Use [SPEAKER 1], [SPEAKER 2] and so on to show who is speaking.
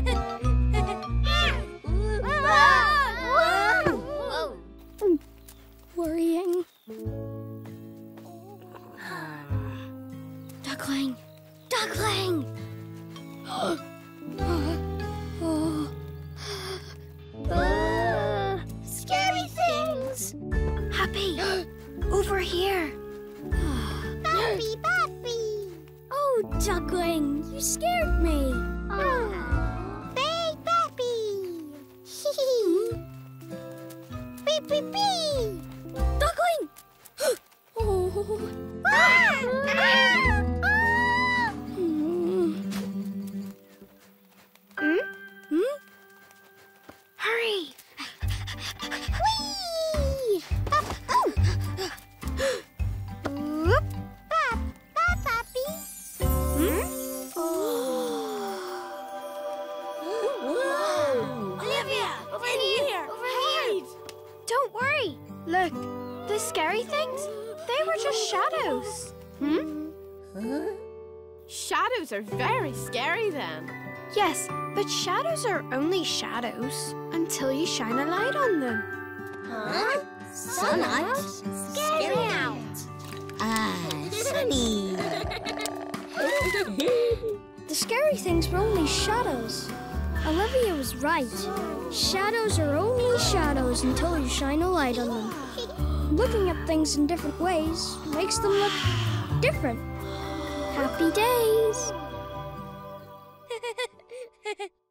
[SPEAKER 1] Worrying. Duckling! Duckling! oh.
[SPEAKER 2] Uh, scary things.
[SPEAKER 1] Happy! Over here!
[SPEAKER 2] Pappy, Pappy.
[SPEAKER 1] Oh, Duckling! You scared me!
[SPEAKER 2] Oh. Ah! Ah! Ah!
[SPEAKER 1] Hmm? Hmm? Hurry!
[SPEAKER 2] Whee! Up, oh.
[SPEAKER 1] Hmm?
[SPEAKER 2] Olivia. Over here.
[SPEAKER 1] Don't worry. Look, the scary things, they were just shadows. Hmm?
[SPEAKER 3] Shadows are very scary then.
[SPEAKER 1] Yes, but shadows are only shadows until you shine a light on them.
[SPEAKER 2] Huh? Sun out? Scary out. Ah, sunny.
[SPEAKER 1] The scary things were only shadows. Olivia was right. Shadows are only shadows until you shine a light on them. Looking at things in different ways makes them look different. Happy days!